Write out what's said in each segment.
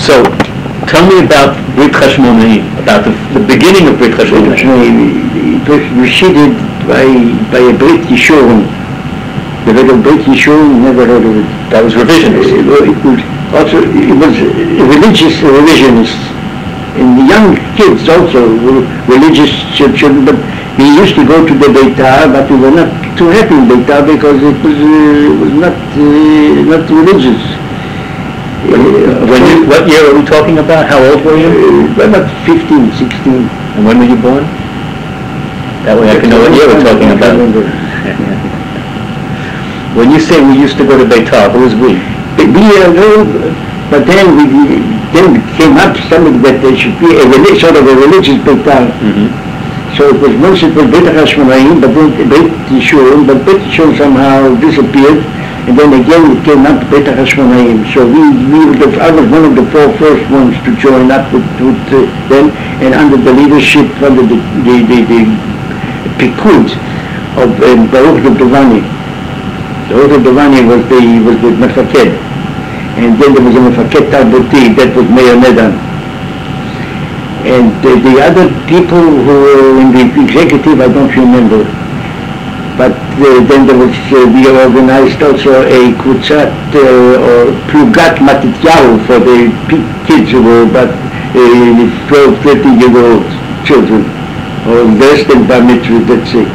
So, tell me about Brit Hashmonaim, about the, the beginning of Brit Hashmonaim. It was preceded by, by a Brit Yeshurun. The little Brit Yeshurun, never heard of it. That was revisionist. It it was also, it was religious revisionists. And the young kids also were religious children, but we used to go to the Beitar, but we were not too happy in Beitar because it was, uh, was not, uh, not religious. When you, what year are we talking about? How old were you? Uh, about 15, 16. And when were you born? That way I can know what year we're talking about. When you say we used to go to Beitar, who was we? We, uh, but then we, then came up something that there should be a sort of a religious Beitar. So it was it was Beit HaShmonaim, but then Beit Yeshurun, but Beit Yeshurun somehow disappeared, and then again it came up Beit HaShmonaim. So we, we the, I was one of the four first ones to join up with, with uh, them, and under the leadership, under the, the, the, the Pikud of um, Baruch Duvdevani. Baruch Duvdevani was the, was the Mefaked. And then there was a Mefaked Tarbuti, that was Meir Nedan. And the, the other people who were in the executive, I don't remember then there was, we uh, organized also a Kutzat uh, or Plugat Matityahu for the kids who were about uh, 12, 13 year old children, or less than bar mitzvah, let's say.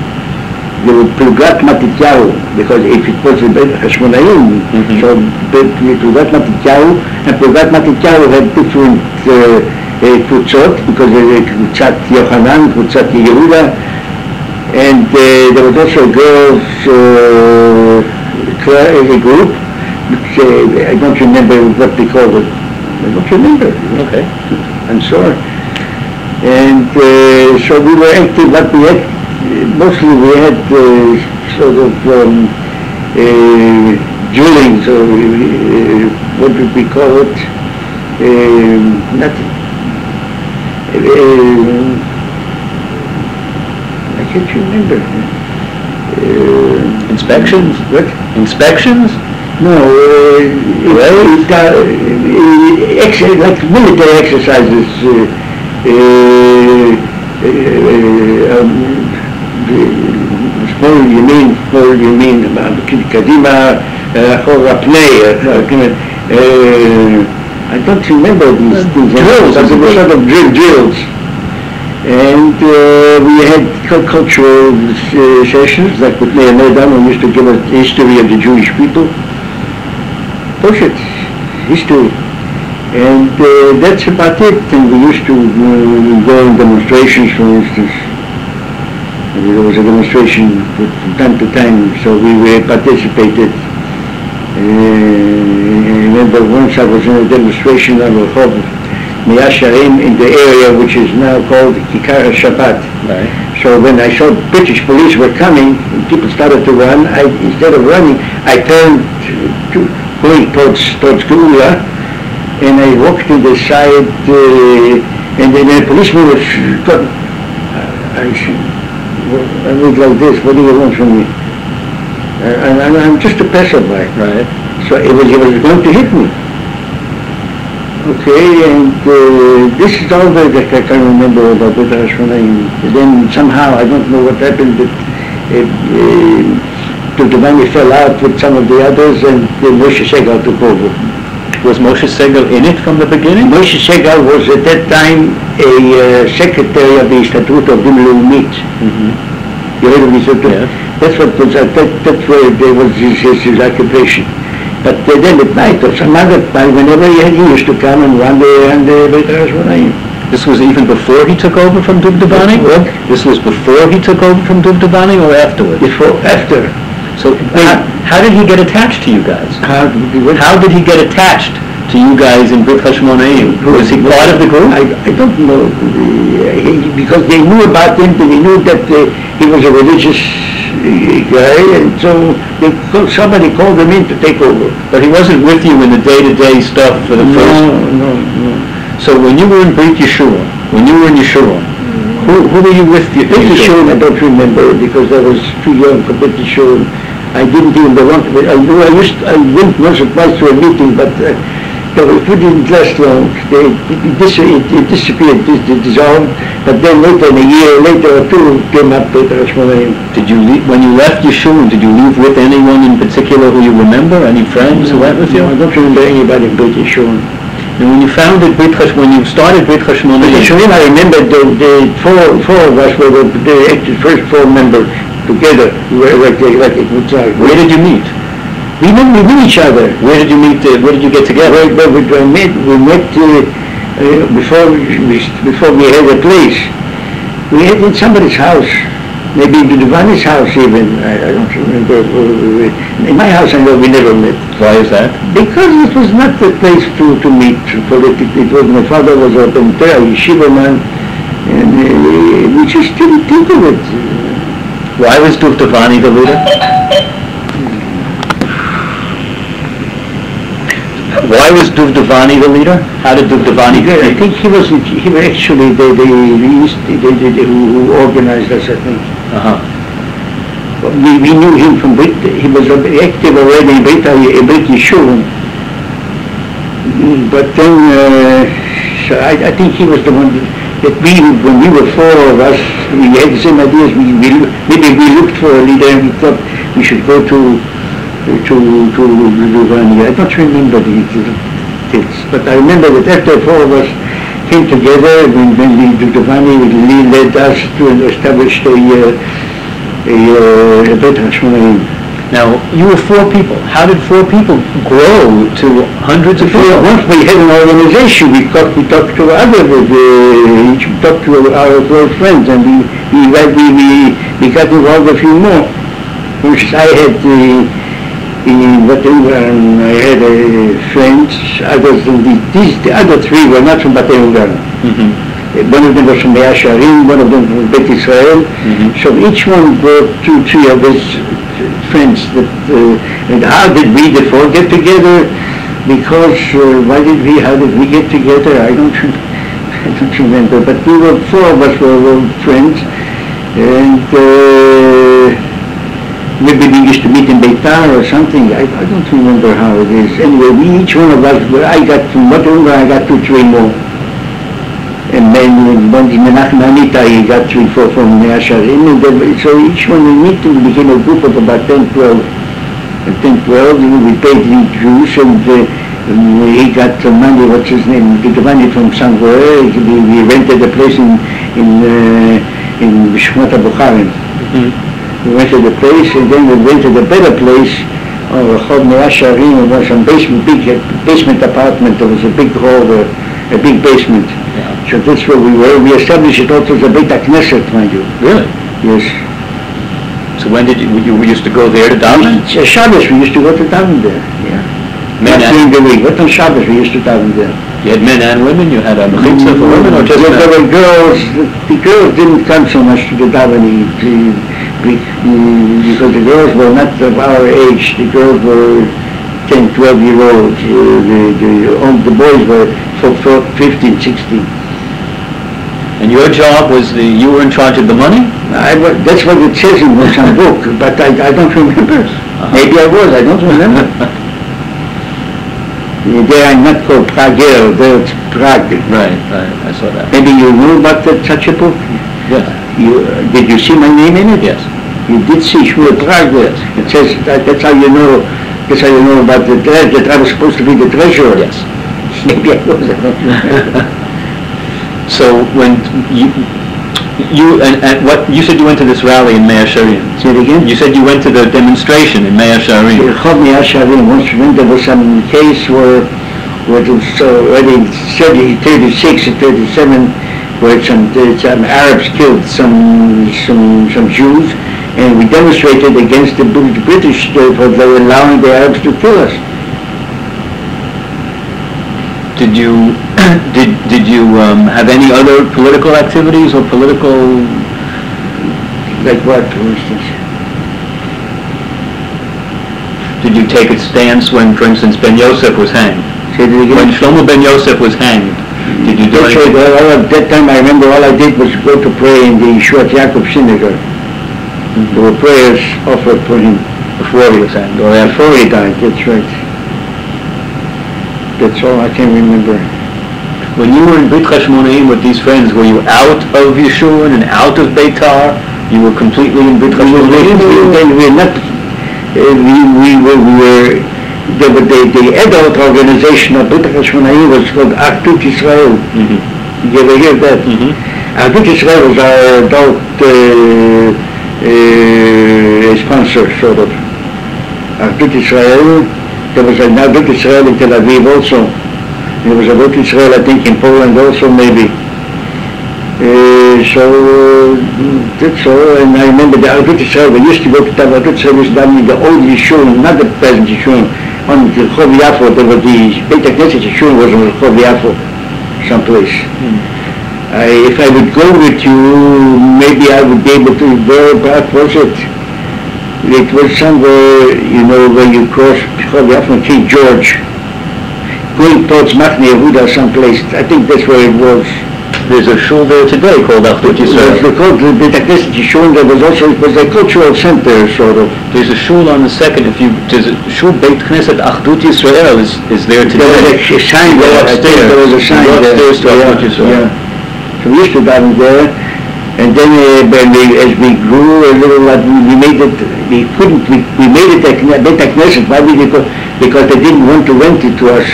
They were Plugat Matityahu, because if it was a Hashmonaim, mm-hmm. so Plugat Matityahu, and Plugat Matityahu had different uh, uh, Kutzot, because they were Kutzat Yohanan, Kutzat Yehuda, and uh, there was also a girls uh, a group, which, uh, I don't remember what they called it. I don't remember, Okay. I'm sorry. And uh, so we were active, but we had, mostly we had uh, sort of um, uh, drillings, or uh, what did we call it? Um, not, uh, I can't remember. Uh, Inspections? What? Inspections? No, uh, it, it, uh, uh, ex- like military exercises. Uh, uh, uh, um, שמאל ימין, שמאל ימין, מה, קדימה, uh, אחורה פני, uh, kind of, uh, I don't remember these things. drills, but they were sort of drill, drills. And uh, we had cultural uh, sessions, like with Meir Nedan, who used to give us history of the Jewish people. Bullshit, history. And uh, that's about it. And we used to uh, go on demonstrations, for instance. And there was a demonstration from time to time, so we were participated. Uh, I remember once I was in a demonstration on Rehov Mea Sharim in the area which is now called Kikar Shabbat. Right. So when I saw British police were coming, and people started to run, I, instead of running, I turned to, going towards, towards Geula, and I walked to the side, uh, and then a policeman was, got, I, I looked like this, what do you want from me? And, and I'm just a passerby. Right. So it was, he was going to hit me. Okay, and uh, this is all that I can remember about Beit HaShmonaim. Then somehow, I don't know what happened, but uh, uh, Duvdevani fell out with some of the others and then Moshe Segal took over. Was Moshe Segal in it from the beginning? Moshe Segal was at that time a uh, secretary of the Statute of Dim Leumit. Mm-hmm. You heard of the? Yes. That's what was, uh, that, that's where there was his, his, his occupation. But uh, then at night or some other time, whenever he, he used to come and run the, run the Beit HaShmonaim. This was even before he took over from Duvdevani? What? This was before he took over from Duvdevani or afterwards? Before, after. So how, how did he get attached to you guys? How, How did he get attached to you guys in Brit Hashmonaim? Was he part of the group? I, I don't know, uh, he, because they knew about him, they knew that uh, he was a religious uh, guy, and so they somebody called him in to take over. But he wasn't with you in the day-to-day stuff for the No, first... no, no. So when you were in Brit Yeshua, when you were in Yeshua, who, who were you with? you- Beit Yeshurun, I don't remember because I was too young for Beit Yeshurun. I didn't even belong to it. I knew I used, I went once or twice to a meeting, but uh, It didn't last long. They, it, it, disappeared, dis- it dissolved, but then later, in a year later or two, came up Beit Hashmonaim. Did you leave, when you left Yeshua, did you leave with anyone in particular who you remember? Any friends who went with you? No, I don't remember anybody in Beit Yeshua. And when you founded Brit when you started Brit Hashmonaim, Yeshua, I remember the, the four, four of us were the, the first four members together, like, like where did you meet? We met, we knew each other. Where did you meet, uh, where did you get together? Well, but we we met, we met uh, uh, before we, before we had a place. We had in somebody's house, maybe in Giovanni's house even, I, I don't remember. In my house, I know we never met. Why is that? Because it was not the place to, to meet politically. It was, my father was a Bentera, yeshiva man, and uh, we just didn't think of it. Why was Duvdevani the leader? Why was Duvdevani the leader? How did Duvdevani I think he was, he was actually the, the, the, the, the, the, who who organized us, I think. Uh-huh. We, we knew him from Brit, he was active already in Brit, in Brit Yeshua. Mm, But then, uh, so I, I think he was the one that that we, when we were four of us, we had the same ideas, we, we, maybe we looked for a leader and we thought we should go to, to, to Giovanni. I don't remember the details, but I remember that after four of us came together, when, when the Giovanni led us to establish a, uh, a, uh, a Beit. Now, you were four people. How did four people grow to hundreds of people? once we had an organization, we talked, we talked to other, uh, each talked to our close friends, and we, we, we, we, we got involved a few more. Instance, I had, uh, in Batengan, I had uh, friends, others than the, these, the other three were not from Batengan. Mhm. One of them was from Mea Sharim, one of them from Bet Israel. Mhm. So each one brought two, three of his friends that, uh, and how did we, the four, get together? Because, uh, why did we, how did we get together? I don't, I don't remember, but we were, four of us were, were friends, and, uh, maybe we used to meet in Beitar or something, I, I don't remember how it is. Anyway, we, each one of us, well, I got, from Batunga, I got two, three more. And then one in Menachem Anita, he got three, four from Mea Sharim, and then, so each one we meet, we became a group of about 10, 12. Uh, 10, 12, and we paid the Jews, and uh, and he got the money, what's his name, the money from somewhere, we, we rented a place in, in, uh, in Shmot Bukharim. Mhm. We rented a place, and then we rented a better place, uh, Chod Mea Sharim, it was some basement, big basement apartment, there was a big hall, uh, a big basement. Yeah. So that's where we were. We established it also as a Beit Knesset, mind you. Really? Yes. So when did you, you used to go there to daven? Shabbos, we used to go to daven there. Yeah. Men Not during the week, but on Shabbos we used to daven there. you had men and women? You had a mechitza for women or just There there were girls, the girls didn't come so much to the davening, the- because the girls were not of our age. The girls were 10, 12 year olds. Uh, The, the, the boys were for, for 15, 16. And your job was the, you were in charge of the money? I, that's what it says in some book, but I, I don't remember. Maybe I was, I don't remember. They are not called Prager, they're Prague. Right, right, I saw that. Maybe you know about that, such a book? Yes, You, uh, did you see my name in it? yes. You did see Shmuel Prague there. It says, that, that's how you know, that's how you know about the, tre- that I was supposed to be the treasurer. Yes. Maybe I was, I don't remember. So when you, you, and, and what, you said you went to this rally in Mea Sharim. Say it again? You said you went to the demonstration in Mea Sharim. Chod Miyashavim, once when there was some case where, where it was already 30, 36 or 37, where some, uh, some Arabs killed some, some, some Jews, and we demonstrated against the British for they allowing the Arabs to kill us. Did you, did, did you um, have any other political activities or political, Like what, for instance? did you take a stance when, for instance, Ben Yosef was hanged? When? Shlomo Ben Yosef was hanged, did you do That's right, anything? all, all that time I remember all I did was go to pray in the Shuat Yaakov synagogue. There were prayers offered for him Before he hanged, or before he died, that's right. That's all, I can remember. When you were in Brit Hashmonaim with these friends, were you out of Yeshua and out of Beitar? You were completely in Brit Hashmonaim? we were not, uh, we, we were, we were, the, the, the adult organization of Brit HaShmonaim was called Achdut Israel. Mhm. Did you ever hear that? Mhm. Achdut Israel was our adult uh, uh, sponsor, sort of. Achdut Israel, there was an Achdut Israel in Tel Aviv also. There was a Achdut Israel, I think, in Poland also, maybe. Uh, so that's all, and I remember the Achdut Israel, we used to go to Tel Israel was down in the old Yeshua, not the present Yeshua, on the Rehov Yafo, there was the Beit HaKnesset Yeshua was on Rehov Yafo, someplace. I, if I would go with you, maybe I would be able to, where part was it? It was somewhere, you know, where you cross Rehov Yafo and King George, going towards Machne Yehuda someplace, I think that's where it was. There's a shul there today called was Yisrael. the cult, the Beit HaKnesset there was also, it was a cultural center, sort of. There's a shul on the second, if you, there's a shul Beit Knesset Achdut Yisrael is, is there today. There was a sign there, upstairs. there was a sign there. upstairs to Yeah, Achdut Yisrael. yeah. We used to dive there, and then uh, when we, as we grew a little, like, we we made it, we couldn't, we, we made it a Beit HaKnesset, why we? Because they didn't want to rent it to us.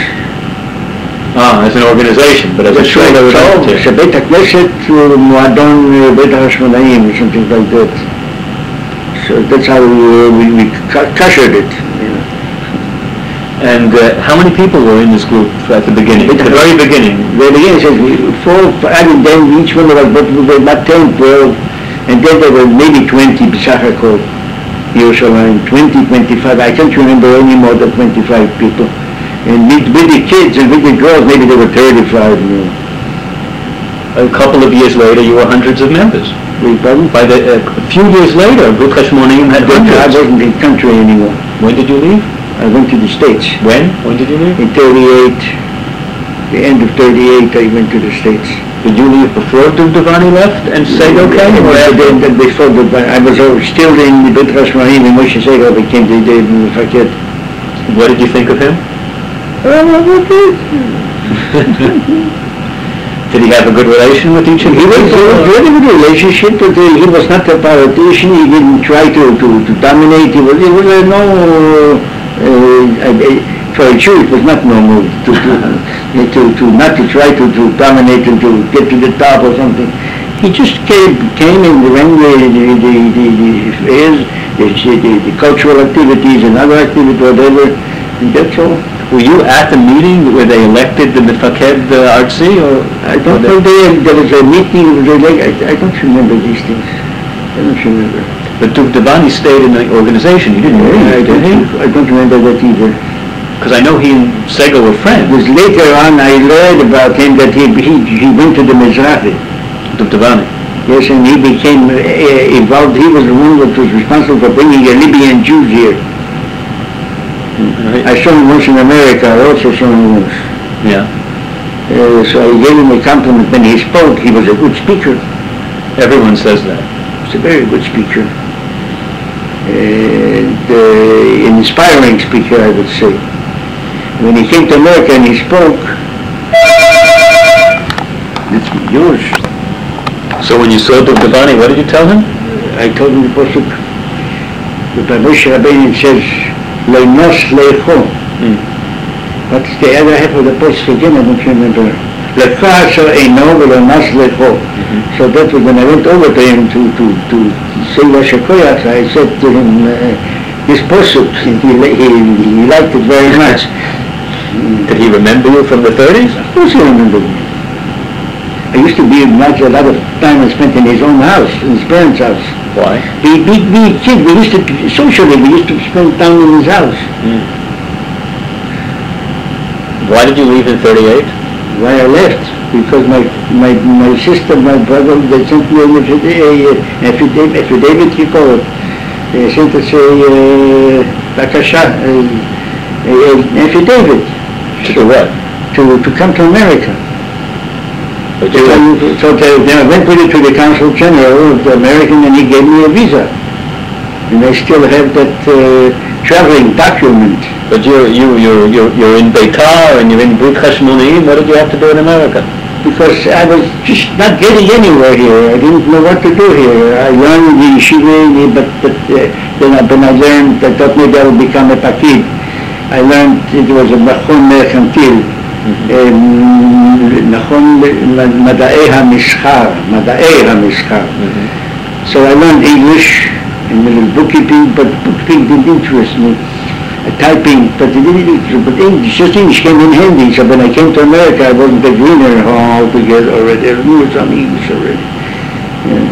Ah, as an organization, but as a That's shul right, they would so it's a it. Beit HaKnesset, Moadon uh, Beit HaShmonaim, or something like that. So that's how uh, we, we ca- it. you know. And uh, how many people were in this group at the beginning, at the very beginning? The beginning we- four, I mean, then each one of us, were about 10, 12, and then there were maybe 20 B'Sachakol, Yerushalayim, 20, 25, I can't remember any more than 25 people. And with, with the kids and with the girls, maybe there were 35, you know. A couple of years later, you were hundreds of members. By the, uh, a few years later, Brit Hashmonaim had I hundreds. wasn't in country anymore. When did you leave? I went to the States. When? When did you leave? In 38, the end of 38, I went to the States. Did you leave before Duvdevani left and said okay? Or after? then, then before the, I was still in the Beit Hashmonaim, and Moshe Segal became the, the, the, What did you think of him? Did he have a good relation with each of He was a very good relationship, but uh, he was not a politician, he didn't try to, to, to dominate, he was, he was uh, no, uh, uh, uh, for a Jew, it was not normal to, to, to, to not to try to, to dominate and to get to the top or something. He just came, came and ran the, the, the, the, the affairs, the, the, the cultural activities and other activities, whatever, and that's all. Were you at the meeting where they elected the Mefaked uh, Artzi or? I don't know, there, there was a meeting, like, I, I don't remember these things. I don't remember. But Duvdevani stayed in the organization, he didn't I leave, did he? I don't remember that either. Because I know he and Segal were It friends, was later on I learned about him that he, he, he went to the Mizrahi. Duvdevani. Yes, and he became uh, involved, he was the one that was responsible for bringing the Libyan Jews here. I saw him once in America, I also saw him once. Yeah. Uh, so I gave him a compliment when he spoke, he was a good speaker. Everyone says that. He's a very good speaker. And uh, an inspiring speaker, I would say. When he came to America and he spoke, that's yours. So when you saw Duvdevani, what did you tell him? I told him the pasuk. The Moshe Rabbeinu says, "Leinos leicho." Hmm. What's the other half of the pasuk again? I don't remember. Lecha so eino v'leinos leicho. So that was when I went over to him to to to say Yashakoyach. I said to him, uh, "This pasuk, he, he he liked it very much." Did he remember you from the 30s? Of course he remembered me. I used to be much a lot of time I spent in his own house, in his parents' house. Why? We, we, we kids, we used to, socially, we used to spend time in his house. Why did you leave in 38? Why I left, because my, my, my sister, my brother, they sent me an affidavit, affidavit, you call it. They sent us a, uh, bakasha, a, a, an affidavit To do what? to, to come to America. But So, you, so they, then I went with it to the Consul General of the American and he gave me a visa. And I still have that, uh, traveling document. But you're, you, you're, you're, you're in Beitar and you're in Brit Hashmonaim, what did you have to do in America? because I was just not getting anywhere here. I didn't know what to do here. I learned the yeshiva, but, but uh, then I, when I learned, thought maybe I would become a pakid. I learned it was a machon mercantil, מכון מדעי המסחר, מדעי המסחר. So I learned English and a little bookkeeping, but bookkeeping didn't interest me. Uh, typing, but it didn't, but English, just English came in handy. So when I came to America, I wasn't a greener altogether already. I knew some English already. Yeah.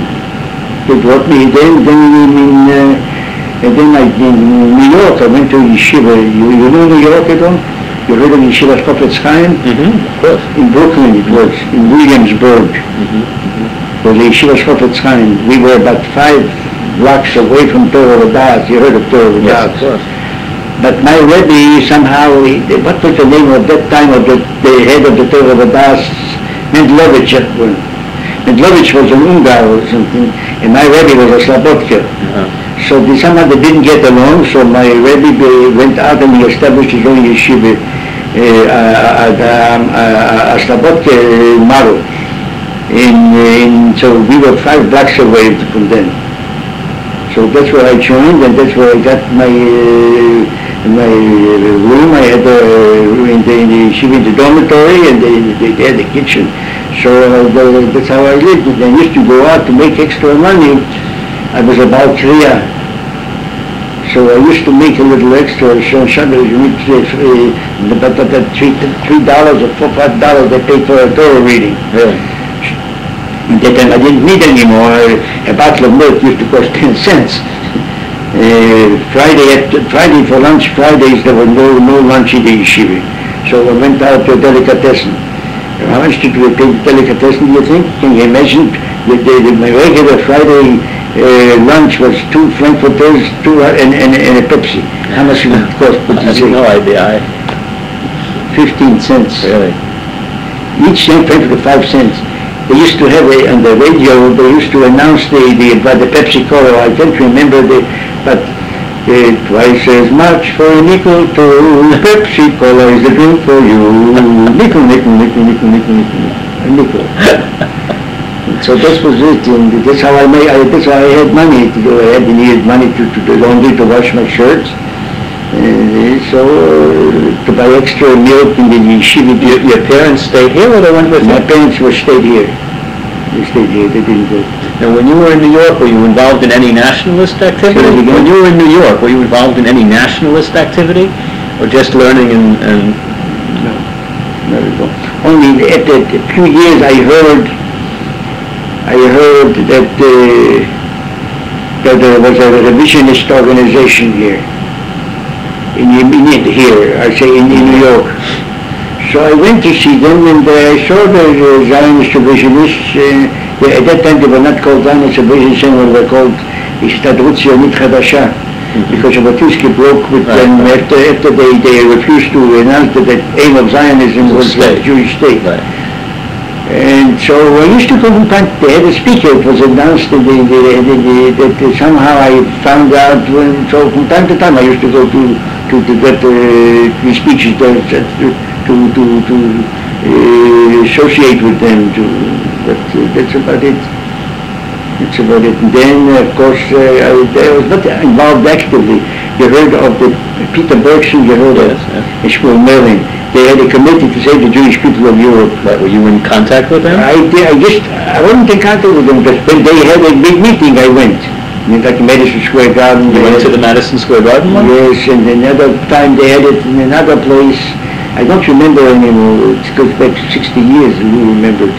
They brought me then, then in, in uh, then I, in New York, I went to yeshiva. You, you know New York at all? You heard of Yeshiva Chofetz Chaim? Mm-hmm, of course. In Brooklyn it was, in Williamsburg. Mm-hmm. Was the Yeshiva Chofetz Chaim. We were about five blocks away from Torah Vodaas. You heard of Torah Yes, of course. But my Rebbe somehow, he- what was the name of that time of the, the head of the Torah Vodaas? Mendlowitz. uh, Mendlowitz was an Ungar or something, and my Rebbe was a Slabodka. Uh-huh. So they, somehow they didn't get along, so my Rebbe uh, went out and he established his own yeshiva uh, at um, uh, model. In, in, so we were five blocks away from them. So that's where I joined, and that's where I got my uh, my uh, room. I had uh, in the, in the yeshiva, in the dormitory, and they, they, had the kitchen. So uh, that's how I lived. And I used to go out to make extra money. I was about Kriya. So I used to make a little extra. So Shabbos, you need three three dollars or four five dollars they paid for a Torah reading. At that I didn't need anymore. A bottle of milk used to cost 10 cents. Uh, Friday, at, Friday for lunch, Fridays there was no, no lunch in the yeshiva. So I went out to a delicatessen. How much did we pay delicatessen, do you think? Can you imagine? The, the, the, my regular Friday uh, lunch was two frankfurters two, uh, and, and, and a Pepsi. How much would it cost? Would I you have no idea. I, 15 cents. really? each cent went for five cents. They used to have a, on the radio, they used to announce the, the, about the Pepsi Cola, I can't remember the, but uh, twice as much for a nickel to Pepsi Cola is a drink for you. Nickel, nickel, nickel, nickel, nickel, nickel, a nickel. So this was it, and that's how I made, I, that's how I had money to go, I had needed money to, to do laundry, to wash my shirts. And so, uh, to buy extra milk in the yeshiva, Your, your parents stayed here or they went with my you? parents were stayed here. They stayed here, they didn't go. Now, when you were in New York, were you involved in any nationalist activity? When you were in New York, were you involved in any nationalist activity? Or just learning and, and No, not at all. Only after a few years I heard, I heard that, uh, that there was a revisionist organization here. In, in here, I say in, in New York. So I went to see them and uh, I saw the uh, Zionist revisionists. Uh, they, at that time they were not called Zionist revisionists, they were called Istadrut Zionit Chadasha. Because Jabotinsky broke with Right, them right. after, after they, they refused to announce that the aim of Zionism was State. Jewish state. Right. And so I used to go from time, they had a speaker, it was announced that, they, that somehow I found out when, so from time to time I used to go to, to, to get uh, the speeches there, to, to, to, to uh, associate with them, to, but uh, that's about it. That's about it. And then, of course, uh, I, I was not involved actively. You heard of the Peter Bergson, you heard Yes, of yes. in Shmuel Merlin. They had a committee to save the Jewish people of Europe. Right, were you in contact with them? I, did- I just, I wasn't in contact with them, but when they had a big meeting, I went. In like Madison Square Garden. You went to the Madison Square Garden one? Yes, and another time they had it in another place. I don't remember anymore. It goes back 60 years, I do remember it.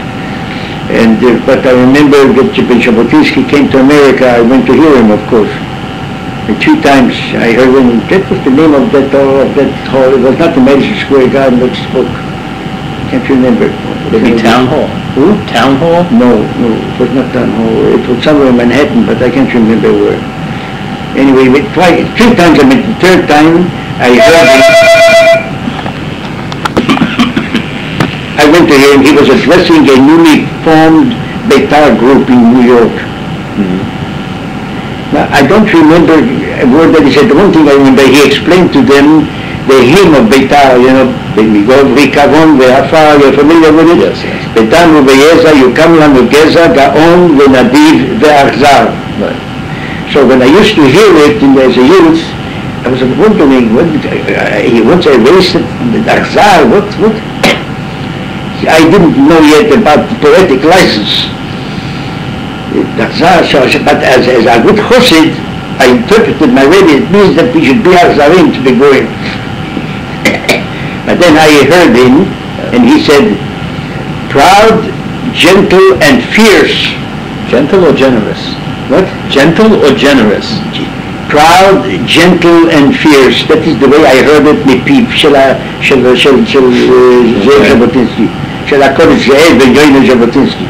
And, uh, but I remember that when Jabotinsky came to America, I went to hear him, of course. And two times I heard him, that was the name of that, uh, of that hall. It was not the Madison Square Garden that spoke. Can't remember. Maybe Town Hall? Who? Town Hall? No, no, it was not Town Hall. It was somewhere in Manhattan, but I can't remember where. Anyway, with twice, three times I met, the third time, I heard him. I went to him, he was addressing a newly formed Beitar group in New York. Mhm. Now I don't remember a word that he said. The one thing I remember, he explained to them the hymn of Beitar, you know, Benigov Rikavon Ve'afar, you're familiar with it? Yes, yes. Beitam Ube'eza, Yukam Lanu Gaon Ve'nadiv Ve'achzar. So when I used to hear it in, as a youth, I was wondering, what, uh, once I raised it, Achzar, what, what? I didn't know yet about the poetic license but as, as a good chassid, I interpreted my ready, it means that we should be Akhzarim to be going. but then I heard him, and he said, proud, gentle, and fierce. Gentle or generous? What? Gentle or generous? proud, gentle and fierce. That is the way I heard it מפיו של, ה- של, של, של אה, זאב Okay. ז'בוטינסקי, של הקודש זאב ויוינה ז'בוטינסקי.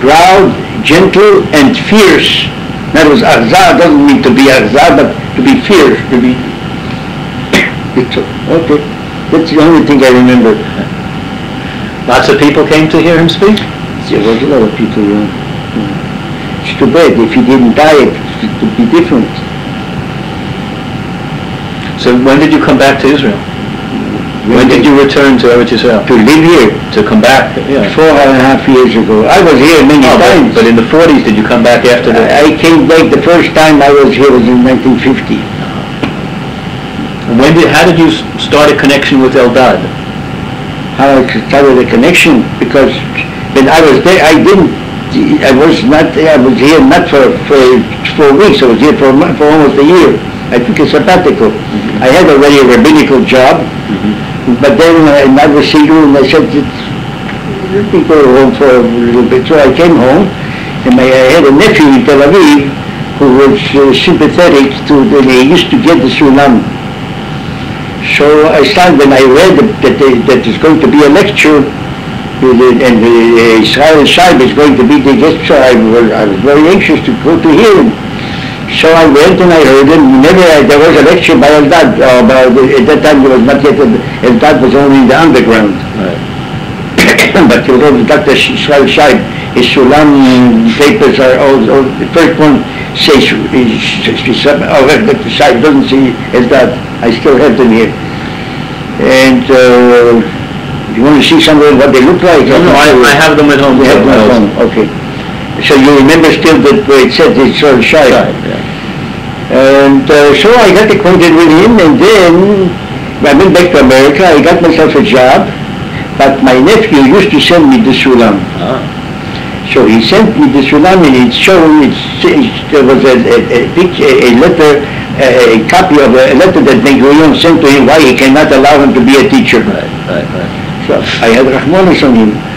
proud, gentle, and fierce. That was azad, doesn't mean to be azad, but to be fierce, to be... okay, that's the only thing I remember. Lots of people came to hear him speak? There was a lot of people, yeah. It's too bad, if he didn't die, it would be different. So when did you come back to Israel? When did you return to Eretz? To live here, To come back, yeah. four and a half years ago. I was here many Oh, times. but, but in the forties, did you come back after that? I I came back, the first time I was here was in 1950. When did, how did you start a connection with Eldad? How I started a connection, because when I was there, I didn't, I was not, I was here not for, for four weeks, I was here for, for almost a year. I took a sabbatical. Mm-hmm. I had already a rabbinical job, mm-hmm. But then uh, was single and I said, "It's- let me go home for a little bit. So I came home, and my, I had a nephew in Tel Aviv who was uh, sympathetic to, the, he used to get the Sulam. So I started, when I read that, there- that there's going to be a lecture, with the- and uh, Israel Shaib is going to be the guest, so I was, I was very anxious to go to hear him. So I went and I heard him, never, there was a lecture by Eldad, uh, about, at that time there was not yet, Eldad was only in the underground. but you know, Dr. Israel Shaib, his Sulam papers are all, all, the first one says, is, oh, Dr. Shaib doesn't say Eldad, I still have them here. And, uh, you want to see some of what they look like? No, no, I, I have them at home. You have them at home, okay. So you remember still that it said it's Israel Shaib? Uh, so I got acquainted with him, and then I went back to America. I got myself a job, but my nephew used to send me the sulam. Ah. So he sent me the sulam, and it showed it's, it's, there was a, a, a, picture, a letter, a, a copy of a letter that Ben Gurion sent to him why he cannot allow him to be a teacher. Right, right, right. So I had Rahmanis on him.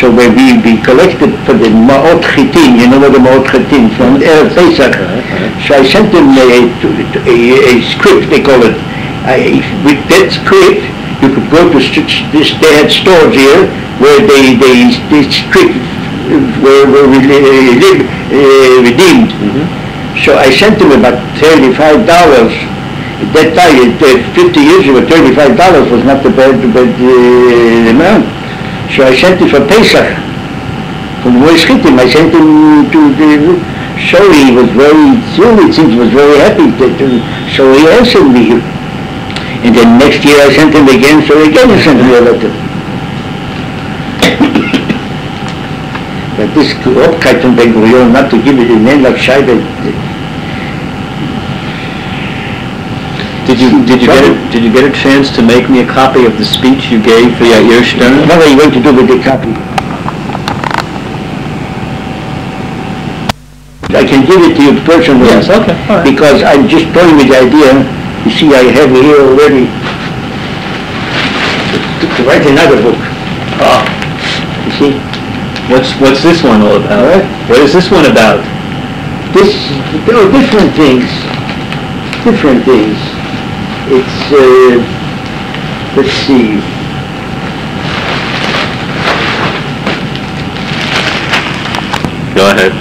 So when we, we collected for the Ma'ot Chitin, you know what the Ma'ot Chitin, from Erev Pesach. Right. So I sent him a, to- a, a script, they call it. I, with that script, you could go to this, they had stores here where they, they, they script were, were re- re- uh, redeemed. So I sent him about thirty-five dollars. At that time, uh, fifty years ago, thirty-five dollars was not the bad, bad uh, amount. So I sent it for Pesach. From Moise Chitim, I sent him to the, so he was very, thrilled, it seems, was very happy that, uh, so he answered me. And then next year I sent him again, so again he sent me a letter. But this Opkeit von Ben Gurion, not to give it a name like Scheibe, you, did you get a, did you get a chance to make me a copy of the speech you gave for Yair Stern? what are you going to do with the copy? I can give it to you personally. Yes, okay, all right. Because I'm just toying with the idea, you see, I have it here already. To to write another book, Oh, you see? what's, what's this one all about? What? What is this one about? This, there are different things, different things. It's, uh, see. Go ahead.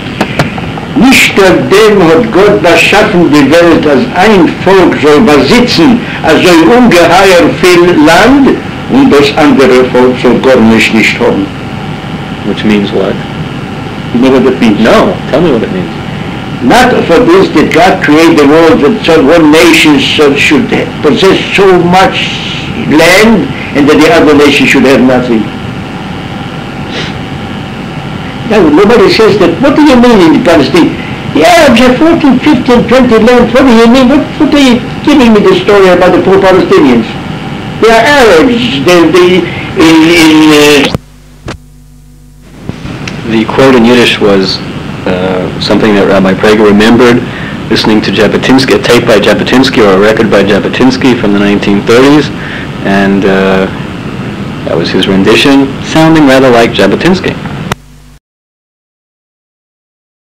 Nicht der dem hat Gott beschaffen die Welt, als ein Volk soll besitzen, als ein ungeheuer viel Land, und das andere Volk soll gar nicht nicht haben. Which means what? You know what that means? No, tell me what it means. Not for this did God create the world that one nation should possess so much land and that the other nation should have nothing. Now, nobody says that. What do you mean in Palestine? The Arabs have 14, 15, 20 lands. What do you mean? What, what are you giving me the story about the poor Palestinians? They are Arabs. They, in, in, uh, The quote in Yiddish was something that Rabbi Prager remembered listening to Jabotinsky, a tape by Jabotinsky or a record by Jabotinsky from the 1930s, and uh, that was his rendition, sounding rather like Jabotinsky.